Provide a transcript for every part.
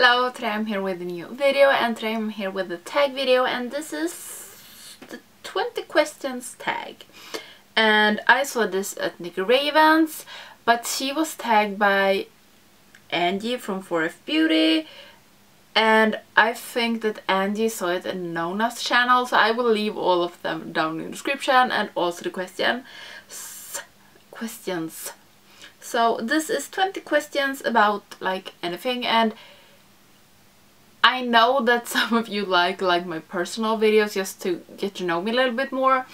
Hello, today I'm here with a new video and today I'm here with a tag video and this is the 20 questions tag. And I saw this at Nikki Ravens, but she was tagged by Angie from 4F Beauty and I think that Angie saw it in Nona's channel so I will leave all of them down in the description and also the question questions so this is 20 questions about like anything and I know that some of you like like my personal videos just to get to know me a little bit more.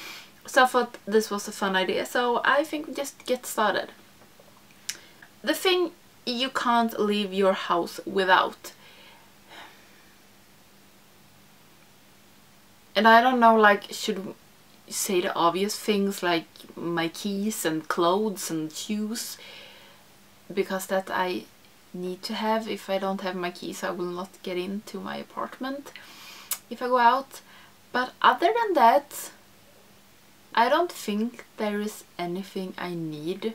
So I thought this was a fun idea. So I think just get started. The thing you can't leave your house without. And I don't know like should say the obvious things like my keys and clothes and shoes because that I need to have. If I don't have my keys I will not get into my apartment if I go out. But other than that I don't think there is anything I need.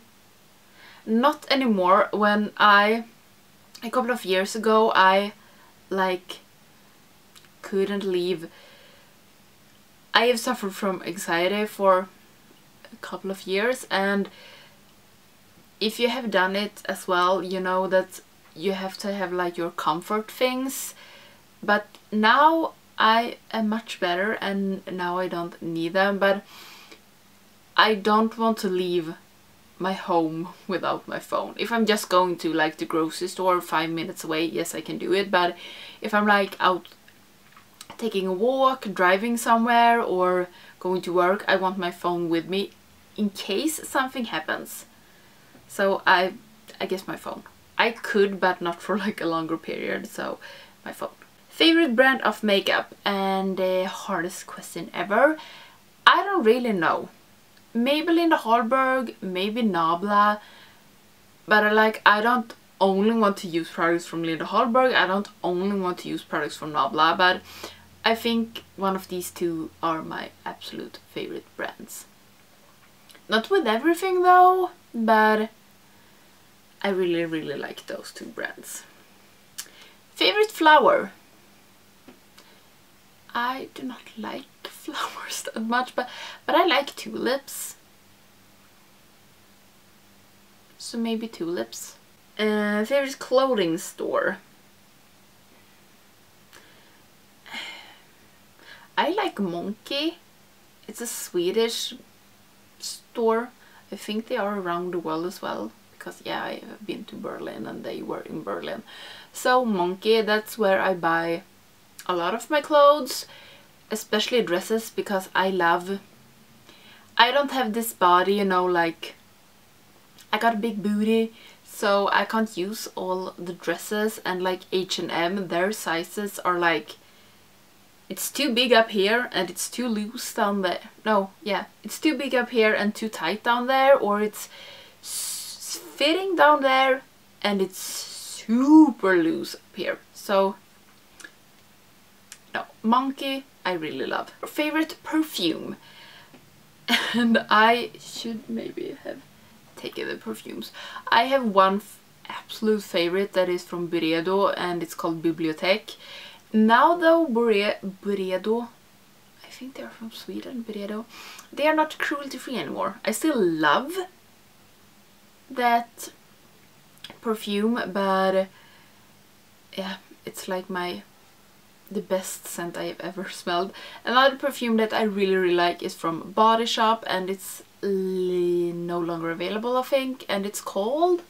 Not anymore. When I, a couple of years ago, I like couldn't leave. I have suffered from anxiety for a couple of years and if you have done it as well, you know that you have to have like your comfort things. But now I am much better and now I don't need them. But I don't want to leave my home without my phone. If I'm just going to like the grocery store five minutes away, yes I can do it. But if I'm like out taking a walk, driving somewhere or going to work, I want my phone with me in case something happens. So I, I guess my phone. I could, but not for like a longer period, so my phone. Favorite brand of makeup? And the hardest question ever. I don't really know. Maybe Linda Hallberg, maybe Nabla, but I like, I don't only want to use products from Linda Hallberg, I don't only want to use products from Nabla, but I think one of these two are my absolute favorite brands. Not with everything though, but I really, really like those two brands. Favorite flower? I do not like flowers that much, but, but I like tulips. So maybe tulips. Uh, favorite clothing store? I like Monki. It's a Swedish store. I think they are around the world as well because yeah I have been to Berlin and they were in Berlin. So Monki, that's where I buy a lot of my clothes especially dresses because I love I don't have this body you know like I got a big booty so I can't use all the dresses and like H&M their sizes are like it's too big up here and it's too loose down there. No yeah it's too big up here and too tight down there or it's fitting down there and it's super loose up here. So, no, Monki I really love. Favorite perfume? And I should maybe have taken the perfumes. I have one absolute favorite that is from Byredo and it's called Bibliothek. Now though Byredo, I think they're from Sweden, Byredo, they are not cruelty free anymore. I still love that perfume but yeah it's like my the best scent I have ever smelled. Another perfume that I really really like is from Body Shop and it's no longer available I think and it's called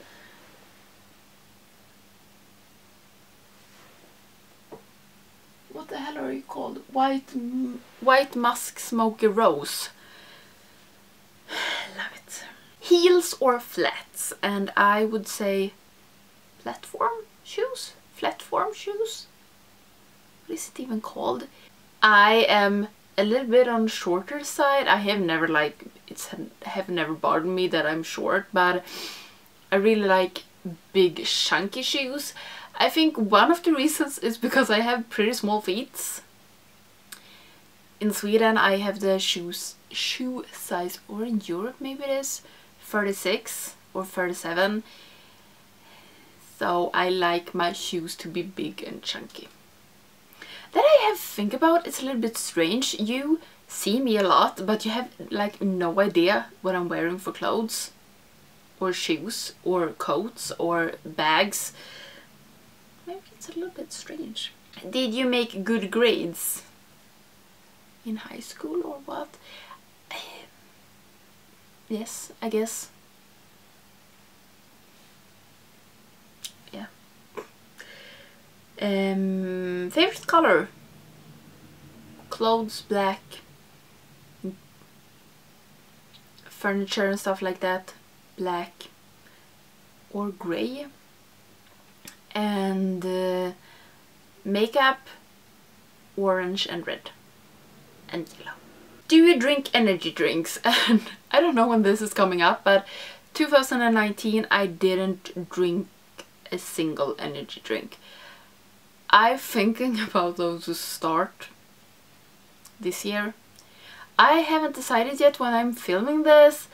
what the hell are you called? White White Musk Smoky Rose. Heels or flats? And I would say platform shoes platform shoes. What is it even called? I am a little bit on shorter side. I have never like it's have never bothered me that I'm short but I really like big chunky shoes. I think one of the reasons is because I have pretty small feet. In Sweden I have the shoes shoe size or in Europe maybe it is 36 or 37 So I like my shoes to be big and chunky. That I have think about, it's a little bit strange. You see me a lot, but you have like no idea what I'm wearing for clothes or shoes or coats or bags. Maybe it's a little bit strange. Did you make good grades in high school or what? Yes, I guess. Yeah. Um, favorite color? Clothes, black. Furniture and stuff like that black or grey and uh, makeup orange and red and yellow. Do you drink energy drinks? And I don't know when this is coming up but 2019 I didn't drink a single energy drink. I'm thinking about those to start this year. I haven't decided yet when I'm filming this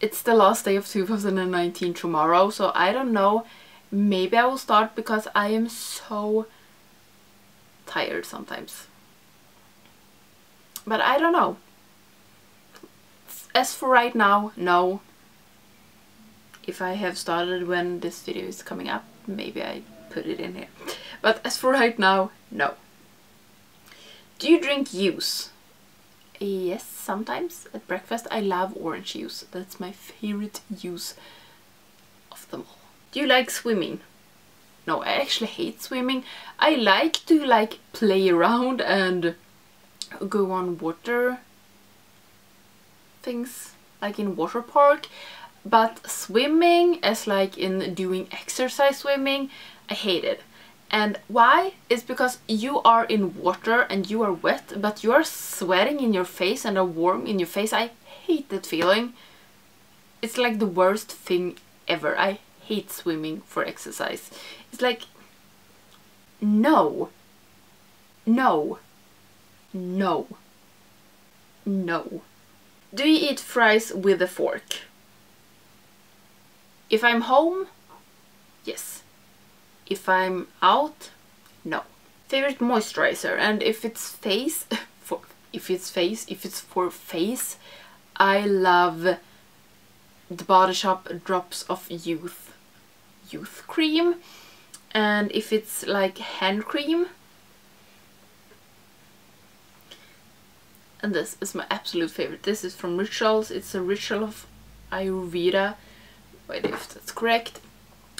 it's the last day of 2019 tomorrow, so I don't know. Maybe I will start because I am so tired sometimes. But I don't know. As for right now, no. If I have started when this video is coming up, maybe I put it in here. But as for right now, no. Do you drink juice? Yes, sometimes at breakfast I love orange juice. That's my favorite juice of them all. Do you like swimming? No, I actually hate swimming. I like to like play around and go on water things like in water park but swimming as like in doing exercise swimming I hate it and why? Is because you are in water and you are wet, but you are sweating in your face and are warm in your face. I hate that feeling. It's like the worst thing ever. I hate swimming for exercise. It's like, no, no, no, no. Do you eat fries with a fork? If I'm home, yes if I'm out, no. Favorite moisturizer and if it's face, for if it's face, if it's for face, I love the Body Shop Drops of Youth Youth Cream and if it's like hand cream and this is my absolute favorite. This is from Rituals. It's a Ritual of Ayurveda. Wait if that's correct.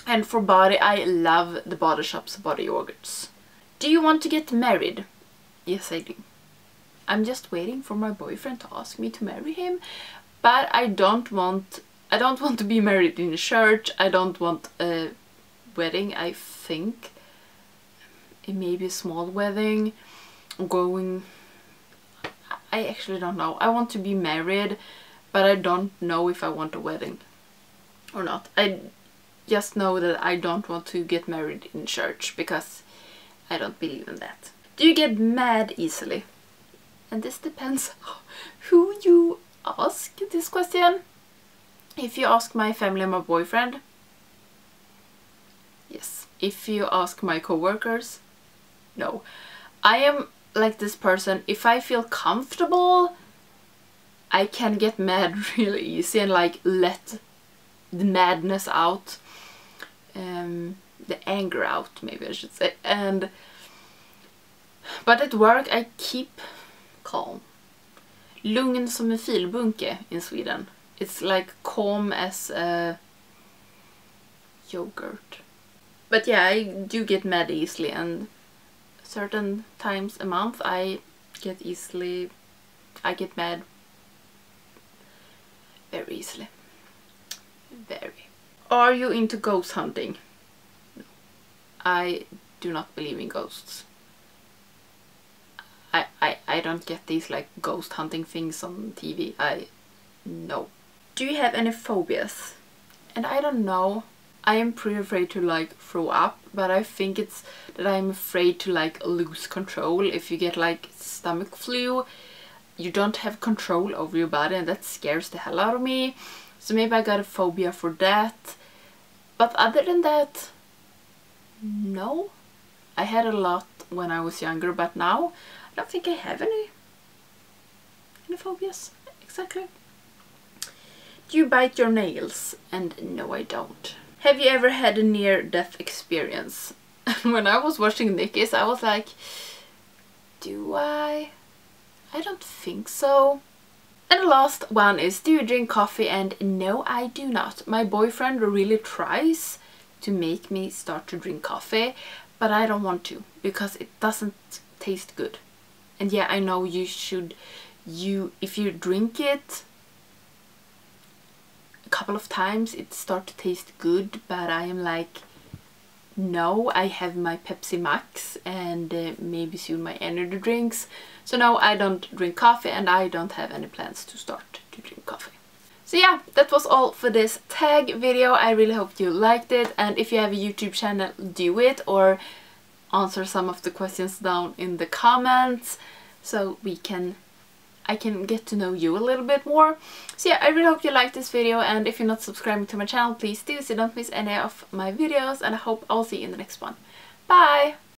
And for body, I love the Body Shop's body yogurts. Do you want to get married? Yes, I do. I'm just waiting for my boyfriend to ask me to marry him. But I don't want... I don't want to be married in a church. I don't want a wedding, I think. It may be a small wedding. Going... I actually don't know. I want to be married, but I don't know if I want a wedding or not. I just know that I don't want to get married in church because I don't believe in that. Do you get mad easily? And this depends who you ask this question. If you ask my family and my boyfriend, yes. If you ask my coworkers, no. I am like this person, if I feel comfortable, I can get mad really easy and like let the madness out. Um, the anger out maybe I should say. And but at work I keep calm. Lugn som en filbunke in Sweden. It's like calm as a yogurt. But yeah I do get mad easily and certain times a month I get easily I get mad very easily very are you into ghost hunting? I do not believe in ghosts. I, I, I don't get these like ghost hunting things on TV. I... no. Do you have any phobias? And I don't know. I am pretty afraid to like throw up, but I think it's that I'm afraid to like lose control. If you get like stomach flu, you don't have control over your body and that scares the hell out of me. So maybe I got a phobia for that. But other than that, No. I had a lot when I was younger, but now I don't think I have any, any phobias. Exactly. Do you bite your nails? And no, I don't. Have you ever had a near-death experience? when I was watching Nikki's, I was like, do I? I don't think so. And the last one is, do you drink coffee? And no, I do not. My boyfriend really tries to make me start to drink coffee, but I don't want to because it doesn't taste good. And yeah, I know you should, you if you drink it couple of times, it start to taste good, but I am like, no, I have my Pepsi Max and uh, maybe soon my energy drinks. So now I don't drink coffee and I don't have any plans to start to drink coffee. So yeah, that was all for this tag video. I really hope you liked it and if you have a YouTube channel, do it or answer some of the questions down in the comments so we can I can get to know you a little bit more. So yeah, I really hope you liked this video and if you're not subscribing to my channel, please do so don't miss any of my videos and I hope I'll see you in the next one. Bye!